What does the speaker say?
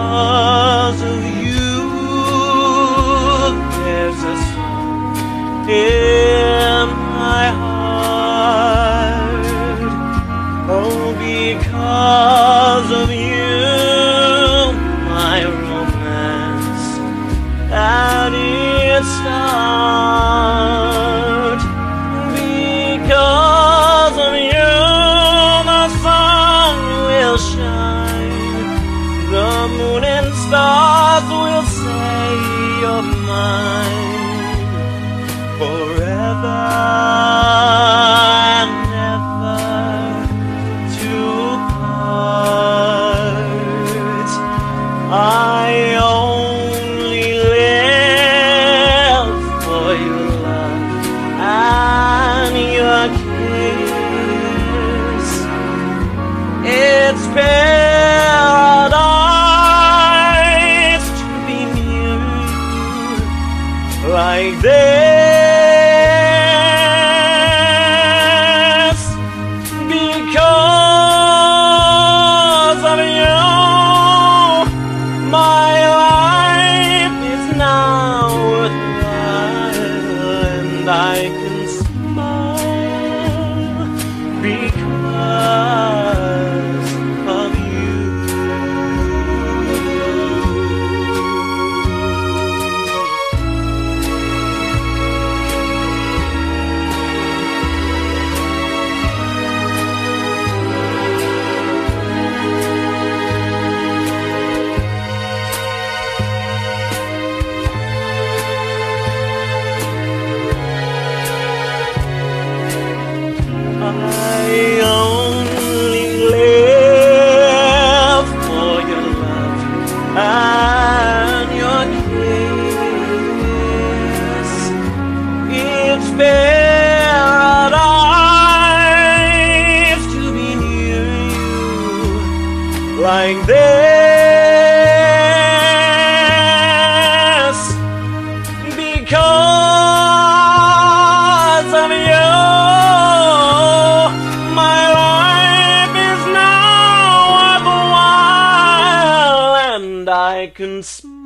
because of you. There's a song in my heart. Oh because of you my romance that its starts moon and stars will say you're mine forever. Deus. like this because of you. My life is now worthwhile, and I can. smile.